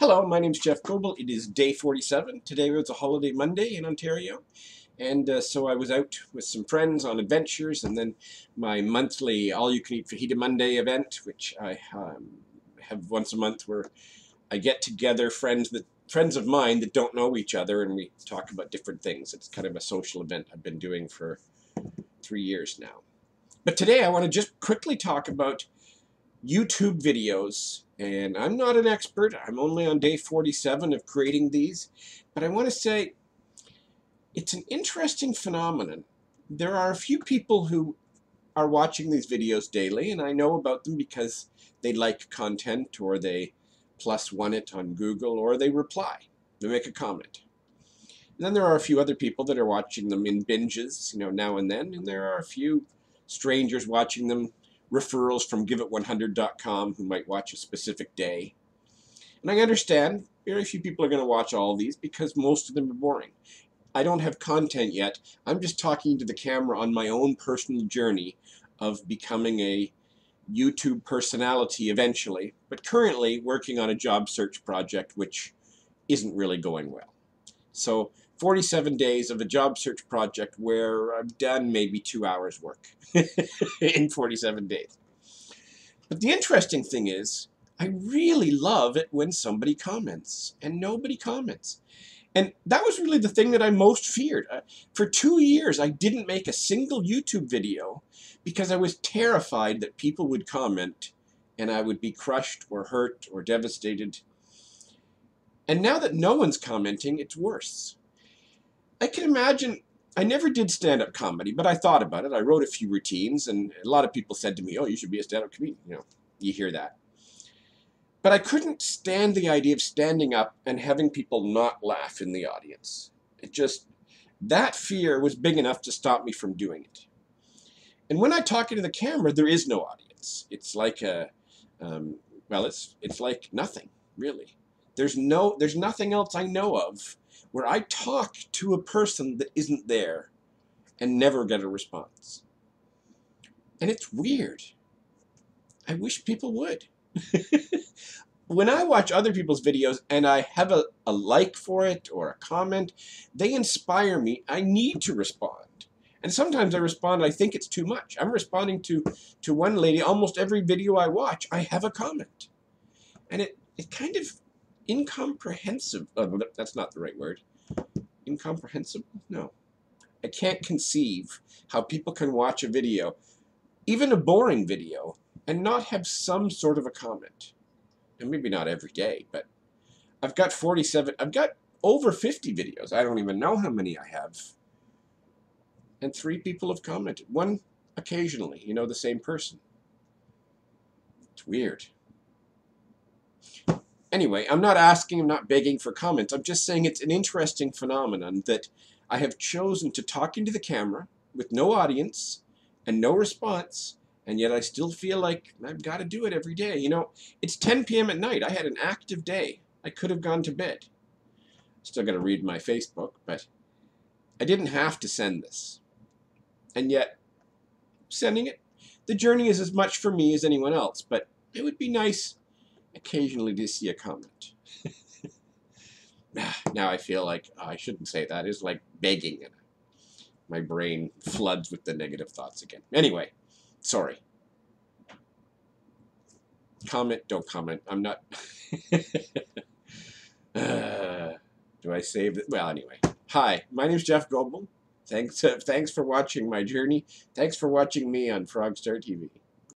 Hello, my name is Jeff Goble. It is day 47. Today was a holiday Monday in Ontario. And uh, so I was out with some friends on adventures and then my monthly all-you-can-eat fajita Monday event, which I um, have once a month where I get together friends that friends of mine that don't know each other and we talk about different things. It's kind of a social event I've been doing for three years now. But today I want to just quickly talk about YouTube videos and I'm not an expert. I'm only on day 47 of creating these. But I want to say it's an interesting phenomenon. There are a few people who are watching these videos daily, and I know about them because they like content or they plus one it on Google or they reply. They make a comment. And then there are a few other people that are watching them in binges, you know, now and then, and there are a few strangers watching them referrals from giveit100.com who might watch a specific day. And I understand very few people are going to watch all of these because most of them are boring. I don't have content yet. I'm just talking to the camera on my own personal journey of becoming a YouTube personality eventually, but currently working on a job search project which isn't really going well. So 47 days of a job search project where I've done maybe two hours work in 47 days. But the interesting thing is, I really love it when somebody comments, and nobody comments. And that was really the thing that I most feared. For two years, I didn't make a single YouTube video because I was terrified that people would comment and I would be crushed or hurt or devastated. And now that no one's commenting, it's worse. I can imagine, I never did stand-up comedy, but I thought about it. I wrote a few routines, and a lot of people said to me, oh, you should be a stand-up comedian. You know, you hear that. But I couldn't stand the idea of standing up and having people not laugh in the audience. It just, that fear was big enough to stop me from doing it. And when I talk into the camera, there is no audience. It's like a, um, well, it's, it's like nothing, really. There's no, there's nothing else I know of where I talk to a person that isn't there and never get a response. And it's weird. I wish people would. when I watch other people's videos and I have a, a like for it or a comment, they inspire me. I need to respond. And sometimes I respond, I think it's too much. I'm responding to, to one lady, almost every video I watch, I have a comment. And it, it kind of incomprehensible. Oh, that's not the right word. Incomprehensible? No. I can't conceive how people can watch a video, even a boring video, and not have some sort of a comment. And maybe not every day, but I've got 47, I've got over 50 videos. I don't even know how many I have. And three people have commented. One occasionally, you know, the same person. It's weird. Anyway, I'm not asking, I'm not begging for comments. I'm just saying it's an interesting phenomenon that I have chosen to talk into the camera with no audience and no response, and yet I still feel like I've got to do it every day. You know, it's 10 p.m. at night. I had an active day. I could have gone to bed. Still got to read my Facebook, but I didn't have to send this. And yet, sending it, the journey is as much for me as anyone else, but it would be nice occasionally to see a comment. now I feel like oh, I shouldn't say that. It's like begging, my brain floods with the negative thoughts again. Anyway, sorry. Comment, don't comment. I'm not. uh, do I save it? Well, anyway. Hi, my name is Jeff Goble. Thanks, uh, thanks for watching my journey. Thanks for watching me on Frogstar TV.